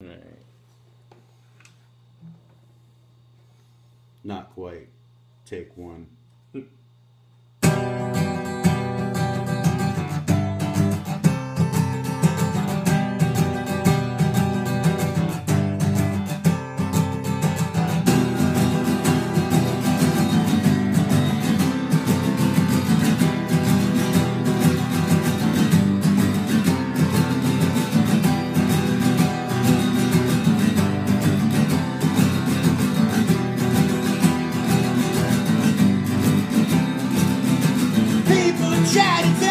Right. Not quite. Take one. Hmm. chatted